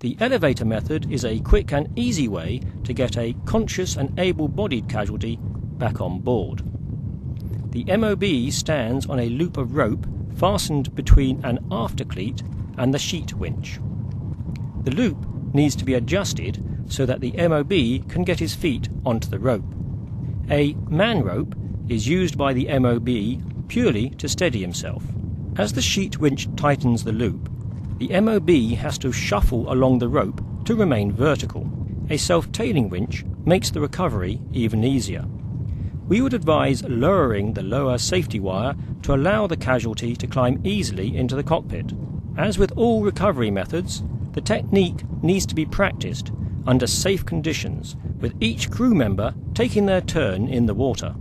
The elevator method is a quick and easy way to get a conscious and able bodied casualty back on board. The MOB stands on a loop of rope fastened between an after cleat and the sheet winch. The loop needs to be adjusted so that the MOB can get his feet onto the rope. A man rope is used by the MOB purely to steady himself. As the sheet winch tightens the loop, the MOB has to shuffle along the rope to remain vertical. A self tailing winch makes the recovery even easier. We would advise lowering the lower safety wire to allow the casualty to climb easily into the cockpit. As with all recovery methods, the technique needs to be practiced under safe conditions, with each crew member taking their turn in the water.